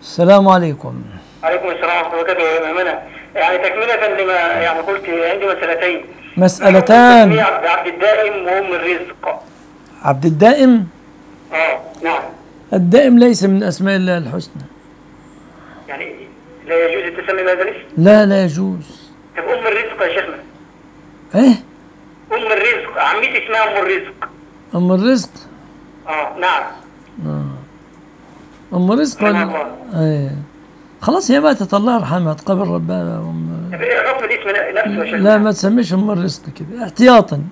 السلام عليكم. عليكم السلام ورحمة الله وبركاته يا امانه يعني تكملة لما يعني قلت عندي مسألتين. مسألتان. اسمي عبد الدائم وأم الرزق. عبد الدائم؟ آه نعم. الدائم ليس من أسماء الله الحسنى. يعني لا يجوز التسمي بهذا الاسم؟ لا لا يجوز. طب أم الرزق يا شيخنا. إيه؟ أم الرزق عمتي اسمها أم الرزق. أم الرزق؟ آه نعم. أم الرزق رحمها ولا إيه. خلاص هي ماتت. الله يرحمها. تقبل ربها شيخنا لا ما تسميش أم الرزق كده احتياطا.